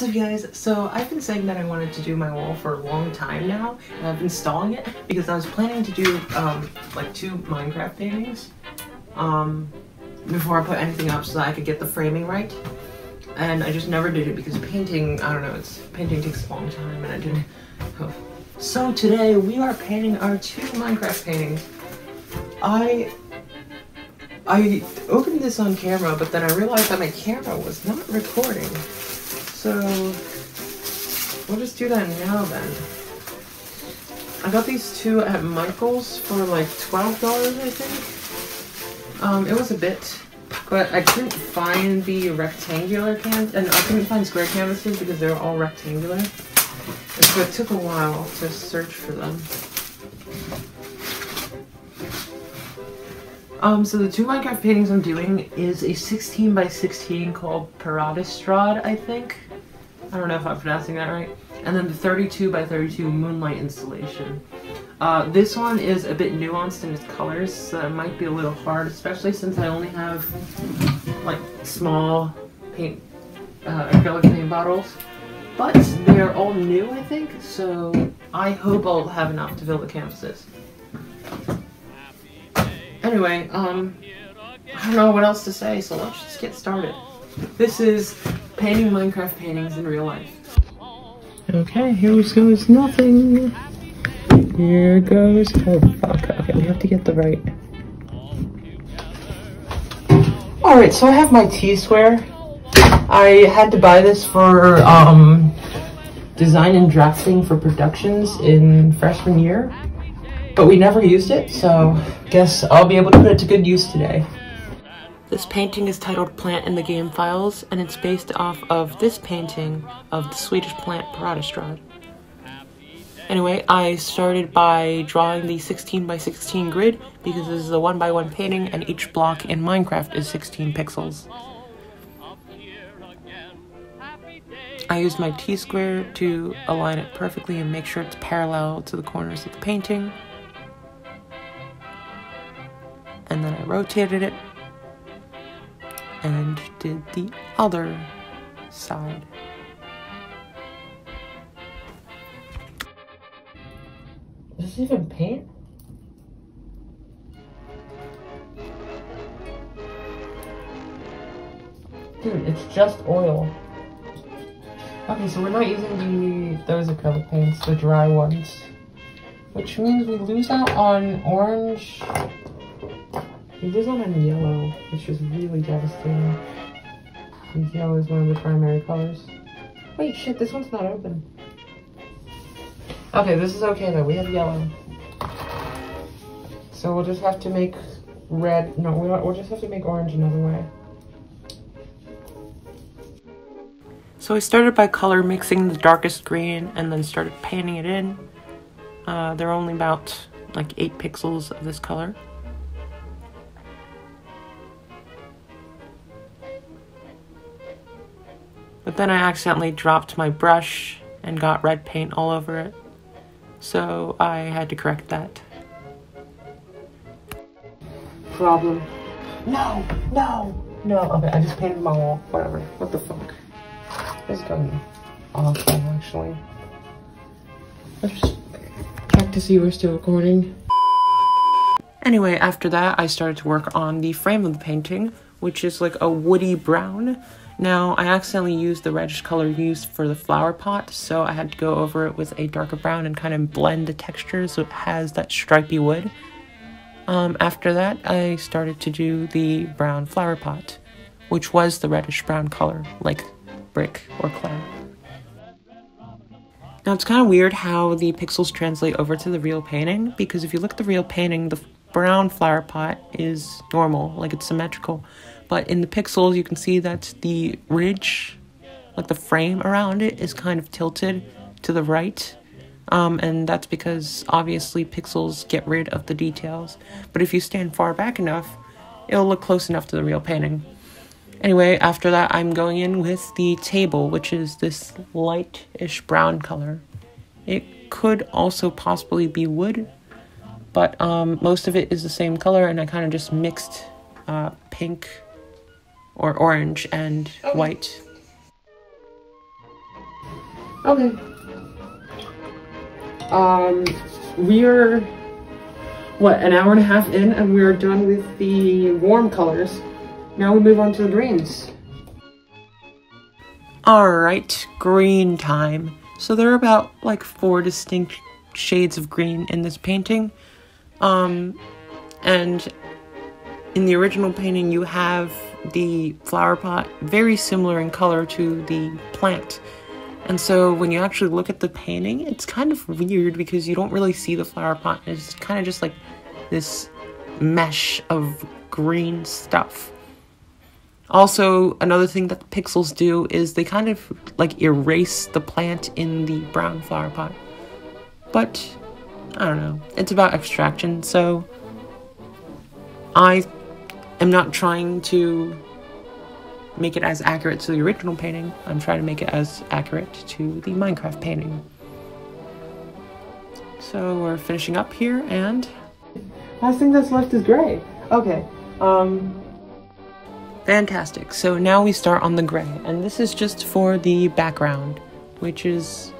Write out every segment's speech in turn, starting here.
What's up guys? So I've been saying that I wanted to do my wall for a long time now and I've been stalling it because I was planning to do um, like two Minecraft paintings um, before I put anything up so that I could get the framing right and I just never did it because painting, I don't know, it's painting takes a long time and I didn't. Oh. So today we are painting our two Minecraft paintings. I I opened this on camera but then I realized that my camera was not recording. So we'll just do that now then. I got these two at Michael's for like $12, I think. Um, it was a bit, but I couldn't find the rectangular can and I couldn't find square canvases because they're all rectangular. And so it took a while to search for them. Um, so the two Minecraft paintings I'm doing is a 16 by 16 called Paradisträd, I think. I don't know if I'm pronouncing that right. And then the 32 by 32 Moonlight installation. Uh, this one is a bit nuanced in its colors, so it might be a little hard, especially since I only have like small paint, uh, acrylic paint bottles. But they're all new, I think, so I hope I'll have enough to fill the canvases. Anyway, um, I don't know what else to say, so let's just get started. This is painting Minecraft paintings in real life. Okay, here goes nothing. Here goes, oh fuck, okay, we have to get the right. Alright, so I have my T-square. I had to buy this for, um, design and drafting for productions in freshman year. But we never used it, so guess I'll be able to put it to good use today. This painting is titled Plant in the Game Files, and it's based off of this painting of the Swedish plant Paradisträd. Anyway, I started by drawing the 16 by 16 grid because this is a 1 by 1 painting and each block in Minecraft is 16 pixels. I used my T-square to align it perfectly and make sure it's parallel to the corners of the painting. And then I rotated it and did the other side. Is this even paint? Dude, it's just oil. Okay, so we're not using the those acrylic paints, the dry ones. Which means we lose out on orange it goes on in yellow, which is really devastating. Because yellow is one of the primary colors. Wait, shit, this one's not open. Okay, this is okay though, we have yellow. So we'll just have to make red, no, we'll, we'll just have to make orange another way. So I started by color mixing the darkest green and then started painting it in. Uh, there are only about like 8 pixels of this color. But then I accidentally dropped my brush and got red paint all over it. So I had to correct that. Problem. No, no, no. Okay, I just painted my wall. Whatever. What the fuck? It's going awful, actually. Let's just check to see we're still recording. Anyway, after that, I started to work on the frame of the painting, which is like a woody brown. Now, I accidentally used the reddish color used for the flower pot, so I had to go over it with a darker brown and kind of blend the texture so it has that stripy wood. Um, after that, I started to do the brown flower pot, which was the reddish brown color, like brick or clay. Now, it's kind of weird how the pixels translate over to the real painting, because if you look at the real painting, the brown flower pot is normal, like it's symmetrical, but in the pixels you can see that the ridge like the frame around it is kind of tilted to the right. Um, and that's because obviously pixels get rid of the details. But if you stand far back enough it'll look close enough to the real painting. Anyway after that i'm going in with the table which is this lightish brown color. It could also possibly be wood but um, most of it is the same color and i kind of just mixed uh, pink or orange and white. Okay. Um, we're, what, an hour and a half in and we're done with the warm colors. Now we move on to the greens. Alright, green time. So there are about like four distinct shades of green in this painting. Um, and in the original painting you have the flower pot very similar in color to the plant. And so when you actually look at the painting, it's kind of weird because you don't really see the flower pot. It's kind of just like this mesh of green stuff. Also, another thing that the pixels do is they kind of like erase the plant in the brown flower pot. But, I don't know, it's about abstraction, so I am not trying to make it as accurate to the original painting. I'm trying to make it as accurate to the Minecraft painting. So we're finishing up here and last thing that's left is gray. Okay, um, fantastic. So now we start on the gray and this is just for the background, which is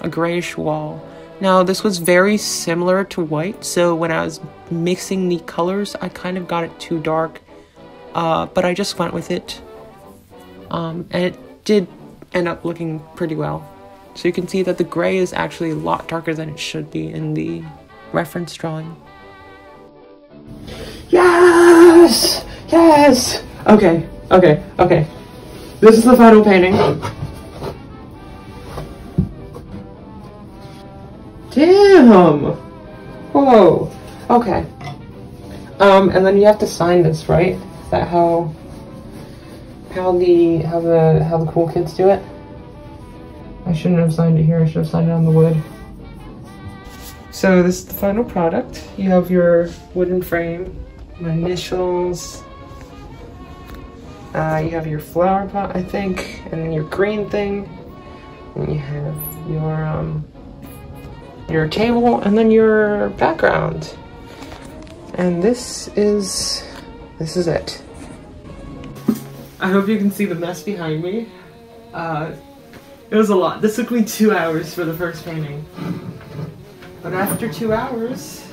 a grayish wall. Now this was very similar to white, so when I was mixing the colors, I kind of got it too dark, uh, but I just went with it um, and it did end up looking pretty well. So you can see that the gray is actually a lot darker than it should be in the reference drawing. Yes! Yes! Okay, okay, okay. This is the final painting. Damn! Whoa. Okay. Um, and then you have to sign this, right? That how how the how the how the cool kids do it. I shouldn't have signed it here, I should have signed it on the wood. So this is the final product. You have your wooden frame, my initials, uh, you have your flower pot, I think, and then your green thing, and you have your um, your table, and then your background. And this is this is it. I hope you can see the mess behind me. Uh, it was a lot. This took me two hours for the first painting. But after two hours,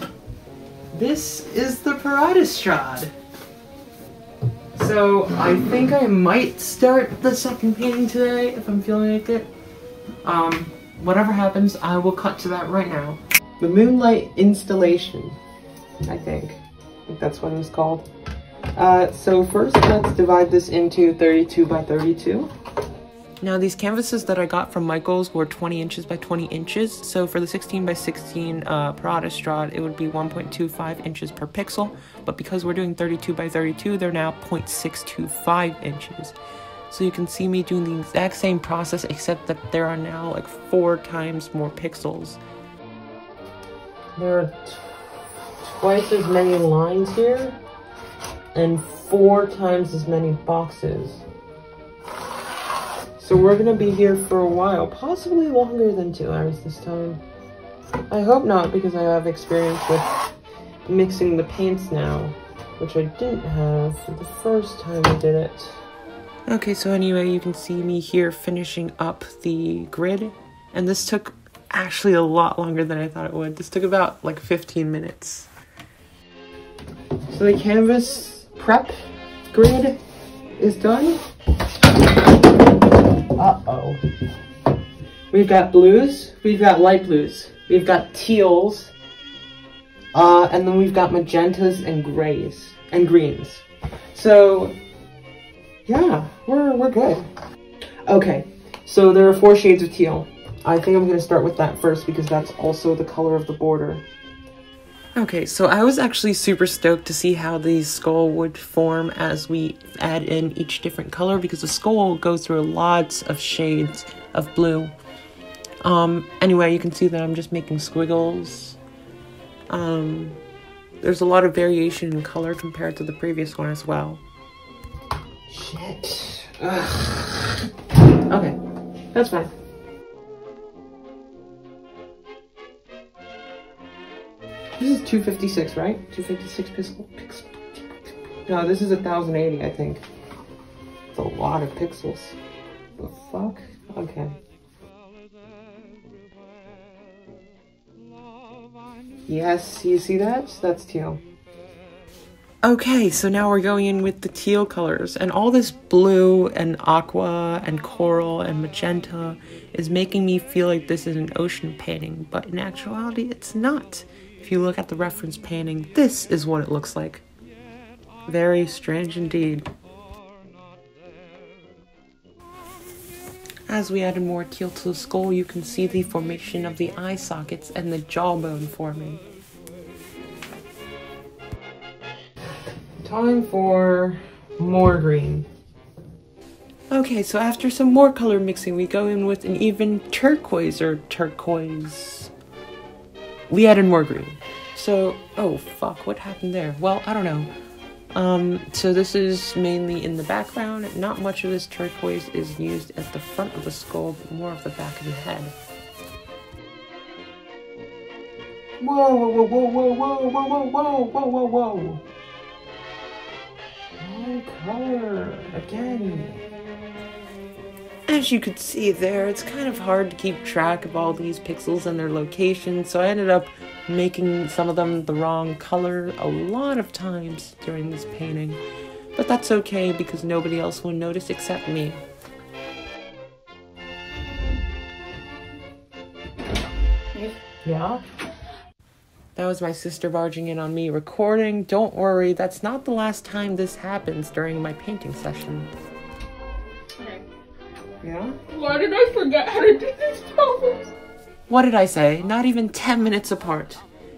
this is the Paradisträd. So I think I might start the second painting today if I'm feeling like it. Um, whatever happens, I will cut to that right now. The Moonlight Installation, I think. I think that's what it was called. Uh, so first let's divide this into 32 by 32. Now these canvases that I got from Michaels were 20 inches by 20 inches, so for the 16 by 16 uh, Paradisträd it would be 1.25 inches per pixel, but because we're doing 32 by 32 they're now 0.625 inches. So you can see me doing the exact same process except that there are now like four times more pixels. There are twice as many lines here and four times as many boxes. So we're gonna be here for a while, possibly longer than two hours this time. I hope not because I have experience with mixing the paints now, which I didn't have the first time I did it. Okay, so anyway, you can see me here finishing up the grid, and this took actually a lot longer than I thought it would. This took about like 15 minutes. So the canvas prep grid is done. Uh-oh. We've got blues, we've got light blues, we've got teals, uh, and then we've got magentas and grays, and greens. So, yeah, we're, we're good. Okay, so there are four shades of teal. I think I'm going to start with that first because that's also the color of the border. Okay, so I was actually super stoked to see how the skull would form as we add in each different color because the skull goes through lots of shades of blue. Um, anyway, you can see that I'm just making squiggles. Um, there's a lot of variation in color compared to the previous one as well. Shit. Ugh. Okay, that's fine. This is 256, right? 256 pixel, pixel. No, this is 1080, I think. It's a lot of pixels. The fuck? Okay. Yes, you see that? That's teal. Okay, so now we're going in with the teal colors, and all this blue and aqua and coral and magenta is making me feel like this is an ocean painting, but in actuality, it's not. If you look at the reference painting, this is what it looks like. Very strange indeed. As we added more teal to the skull, you can see the formation of the eye sockets and the jawbone forming. Time for more green. Okay, so after some more color mixing, we go in with an even turquoise or turquoise. We added more green. So, oh fuck, what happened there? Well, I don't know. Um, so this is mainly in the background. Not much of this turquoise is used at the front of the skull, but more of the back of the head. Whoa, whoa, whoa, whoa, whoa, whoa, whoa, whoa, whoa, whoa, whoa color again. As you could see there, it's kind of hard to keep track of all these pixels and their locations, so I ended up making some of them the wrong color a lot of times during this painting. But that's okay because nobody else will notice except me. Yeah? That was my sister barging in on me recording. Don't worry, that's not the last time this happens during my painting session. Okay. Yeah? Why did I forget how to do these poses? What did I say? Not even 10 minutes apart.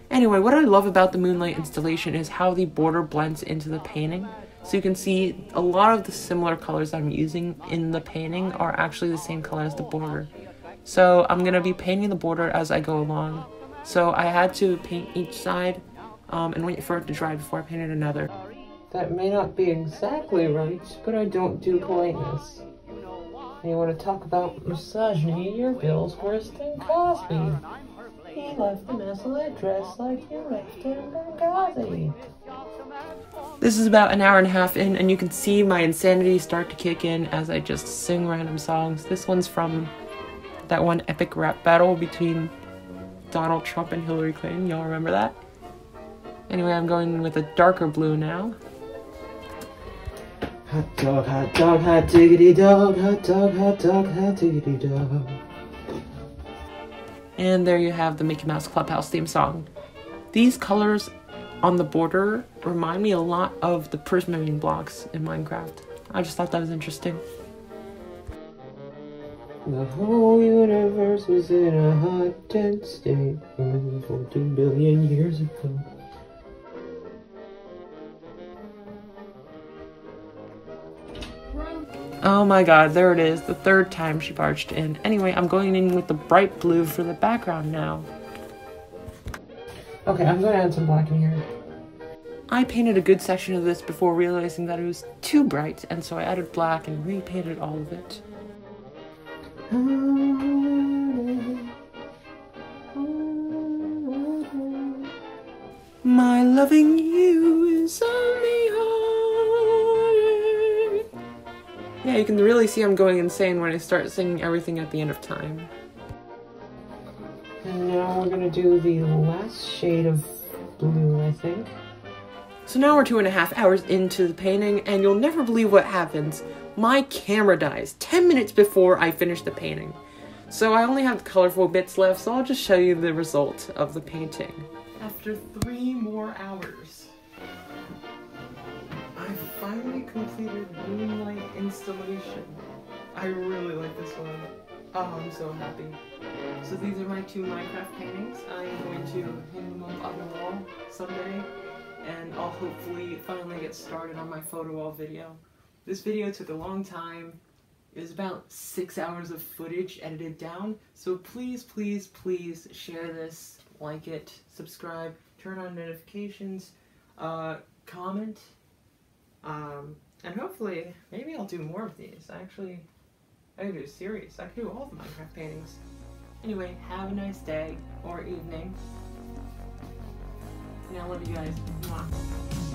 Anyway, what I love about the Moonlight installation is how the border blends into the painting. So you can see a lot of the similar colors I'm using in the painting are actually the same color as the border. So I'm going to be painting the border as I go along. So I had to paint each side um, and wait for it to dry before I painted another. That may not be exactly right, but I don't do politeness. You want to talk about misogyny, your bill's worse than Cosby. He left the mess of that dress like you left him Benghazi. This is about an hour and a half in, and you can see my insanity start to kick in as I just sing random songs. This one's from that one epic rap battle between Donald Trump and Hillary Clinton. Y'all remember that? Anyway, I'm going with a darker blue now. Hot dog, hot dog, hot diggity dog, hot dog, hot dog, hot diggity dog. And there you have the Mickey Mouse Clubhouse theme song. These colors on the border remind me a lot of the Prismarine blocks in Minecraft. I just thought that was interesting. The whole universe was in a hot, dense state 14 billion years ago. Oh my god, there it is, the third time she barged in. Anyway, I'm going in with the bright blue for the background now. Okay, I'm going to add some black in here. I painted a good section of this before realizing that it was too bright, and so I added black and repainted all of it. My loving you is only Yeah, you can really see I'm going insane when I start singing everything at the end of time. And now we're gonna do the last shade of blue, I think. So now we're two and a half hours into the painting, and you'll never believe what happens my camera dies 10 minutes before I finish the painting. So I only have the colorful bits left, so I'll just show you the result of the painting. After three more hours, I finally completed Moonlight installation. I really like this one. Oh, I'm so happy. So these are my two Minecraft paintings. I'm going to hang them up on the wall someday, and I'll hopefully finally get started on my photo wall video. This video took a long time. It was about six hours of footage edited down. So please, please, please share this, like it, subscribe, turn on notifications, uh, comment, um, and hopefully, maybe I'll do more of these. Actually, I could do a series. I could do all the Minecraft paintings. Anyway, have a nice day or evening. And I love you guys. Mwah.